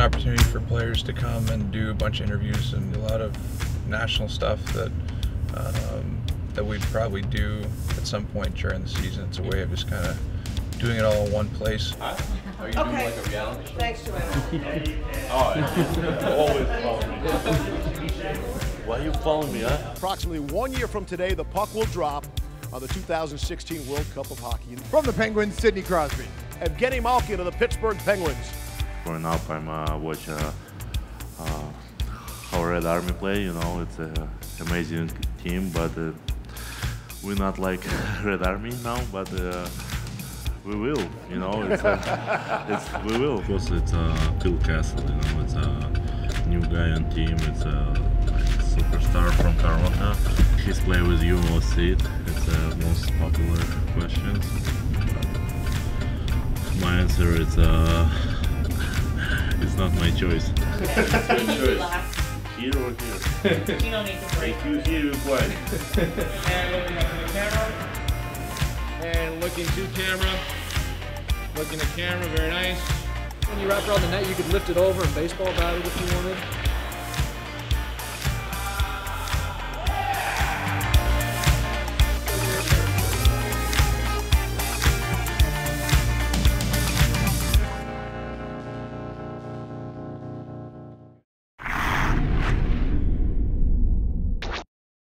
opportunity for players to come and do a bunch of interviews and a lot of national stuff that um, that we'd probably do at some point during the season. It's a way of just kind of doing it all in one place. Are you doing Okay. like a reality show? Thanks, Joanna. Oh, always follow me. Why you following me, huh? Approximately one year from today, the puck will drop on the 2016 World Cup of Hockey. From the Penguins, Sidney Crosby. Evgeni Malkin of the Pittsburgh Penguins. Growing up, I'm uh, watch uh, uh, how Red Army play. You know, it's an amazing team, but uh, we're not like Red Army now. But uh, we will. You know, it's, uh, it's we will. Of course, it's uh, Phil Kessel. You know, it's a new guy on team. It's a superstar from Toronto. He's played with you will see it. It's the most popular questions. My answer is uh, not my choice. You need to relax. Here or here? You don't need to break. You here, you quiet. And looking at the camera. And looking to camera. Looking at camera, very nice. When you wrap around the net, you could lift it over and baseball bat it if you wanted.